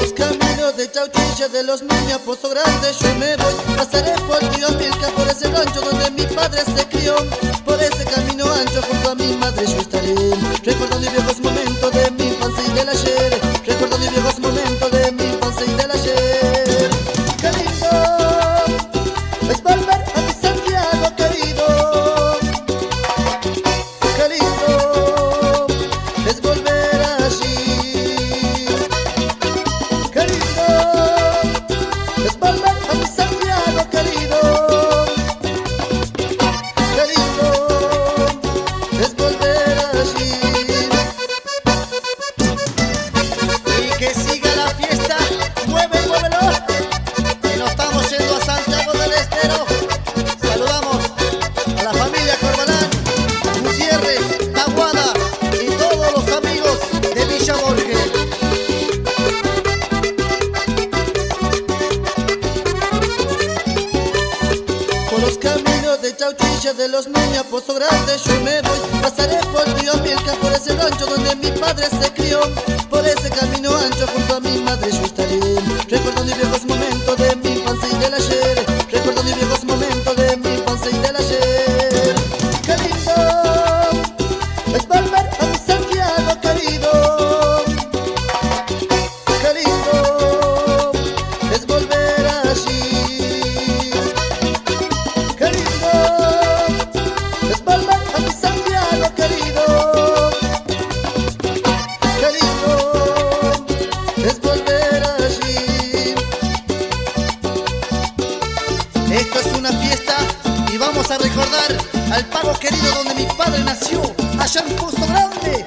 los caminos de Chauchilla, de los niños, Pozo Grande, yo me voy. Pasaré por Dios, Milca, por ese rancho donde mi padre se crió. Chauchilla, de los niños Pozo Grande yo me voy. Pasaré por Tío Milka, por ese rancho donde mi padre se crió. Por ese camino ancho junto a mi madre yo estaré al pago querido donde mi padre nació, allá en Pozo Grande